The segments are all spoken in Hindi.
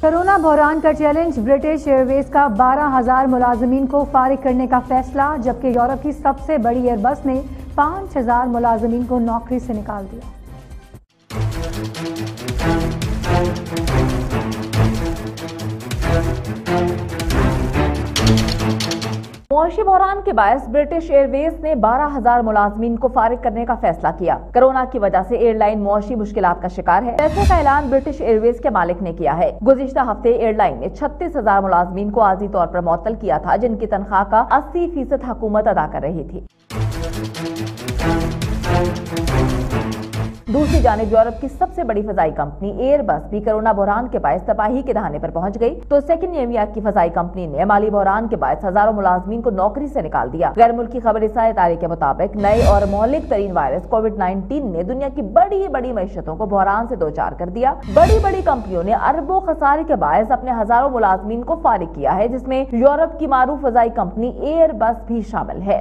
कोरोना बहरान का चैलेंज ब्रिटिश एयरवेज का 12,000 मुलाजमीन को फारिग करने का फैसला जबकि यूरोप की सबसे बड़ी एयरबस ने 5,000 मुलाजमीन को नौकरी से निकाल दिया। मुआशी बहरान के बायस ब्रिटिश एयरवेज ने 12,000 मुलाजमीन को फारिग करने का फैसला किया। कोरोना की वजह से एयरलाइन मुआशी मुश्किल का शिकार है। ऐसे का ऐलान ब्रिटिश एयरवेज के मालिक ने किया है। गुजशत हफ़्ते एयरलाइन ने छत्तीस हज़ार मुलाजमीन को आजी तौर पर मुतल किया था जिनकी तनख्वाह का अस्सी फ़ीसद हुकूमत अदा कर रही थी। दूसरी जानब यूरोप की सबसे बड़ी फजाई कंपनी एयरबस भी कोरोना बहरान के बायस तबाही के दहाने पर पहुँच गई। तो सेकंड एविया की फजाई कंपनी ने माली बहरान के बायस हज़ारों मुलाजमीन को नौकरी से निकाल दिया। गैर मुल्की खबर इदारे के मुताबिक नए और मौलिक तरीन वायरस कोविड नाइन्टीन ने दुनिया की बड़ी बड़ी मीशतों को बहरान ऐसी दो चार कर दिया। बड़ी बड़ी कंपनियों ने अरबों खसारे के बायस अपने हज़ारों मुलाजमीन को फारिग किया है, जिसमें यूरोप की मारूफ फजाई कंपनी एयरबस भी शामिल है।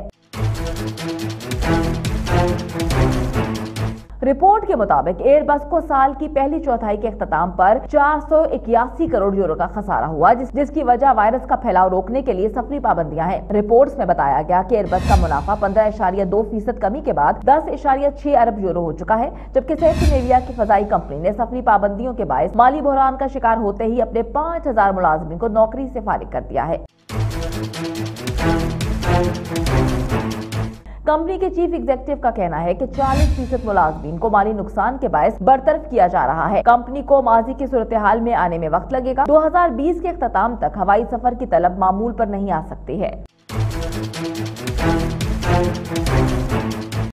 रिपोर्ट के मुताबिक एयरबस को साल की पहली चौथाई के अख्ताम पर चार सौ इक्यासी करोड़ यूरो का खसारा हुआ जिस, जिसकी वजह वायरस का फैलाव रोकने के लिए सफरी पाबंदियाँ हैं। रिपोर्ट्स में बताया गया कि एयरबस का मुनाफा पंद्रह इशारिया दो फ़ीसद कमी के बाद दस इशारिया छह अरब यूरो हो चुका है जबकि सेफ्टी नेविया की फजाई कंपनी ने सफरी पाबंदियों के बायस माली बहरान का शिकार होते ही अपने पाँच हज़ार मुलाजमिन को नौकरी से फारिग कर दिया है। कंपनी के चीफ एग्जीक्यूटिव का कहना है कि 40 फ़ीसद मुलाजमीन को माली नुकसान के बायस बरतरफ किया जा रहा है। कंपनी को माजी की सूरत हाल में आने में वक्त लगेगा। 2020 के अख्ताम तक हवाई सफ़र की तलब मामूल पर नहीं आ सकती है।